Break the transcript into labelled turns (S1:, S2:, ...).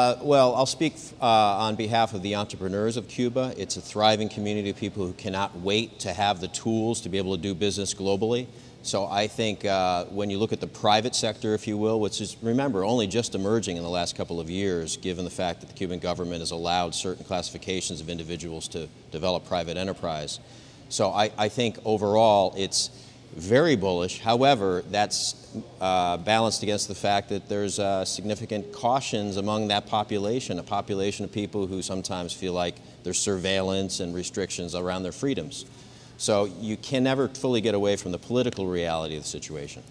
S1: Uh, well, I'll speak uh, on behalf of the entrepreneurs of Cuba. It's a thriving community of people who cannot wait to have the tools to be able to do business globally. So I think uh, when you look at the private sector, if you will, which is, remember, only just emerging in the last couple of years, given the fact that the Cuban government has allowed certain classifications of individuals to develop private enterprise. So I, I think overall it's very bullish. However, that's uh, balanced against the fact that there's uh, significant cautions among that population, a population of people who sometimes feel like there's surveillance and restrictions around their freedoms. So you can never fully get away from the political reality of the situation.